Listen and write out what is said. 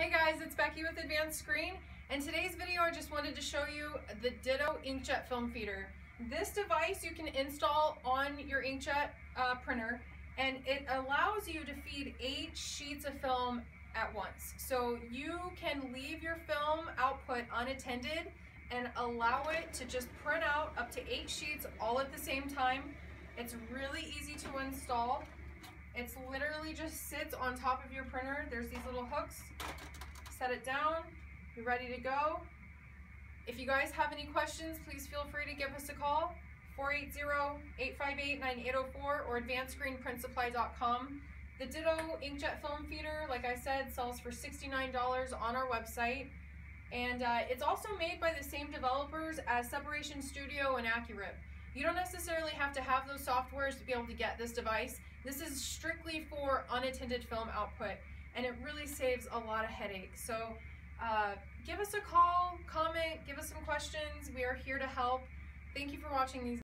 Hey guys, it's Becky with Advanced Screen. In today's video, I just wanted to show you the Ditto inkjet film feeder. This device you can install on your inkjet uh, printer and it allows you to feed eight sheets of film at once. So you can leave your film output unattended and allow it to just print out up to eight sheets all at the same time. It's really easy to install. It's literally just sits on top of your printer. There's these little hooks. Set it down. You're ready to go. If you guys have any questions, please feel free to give us a call. 480-858-9804 or advancedscreenprintsupply.com. The Ditto inkjet film feeder, like I said, sells for $69 on our website. And uh, it's also made by the same developers as Separation Studio and AccuRip. You don't necessarily have to have those softwares to be able to get this device. This is strictly for unattended film output and it really saves a lot of headaches. So uh, give us a call, comment, give us some questions. We are here to help. Thank you for watching these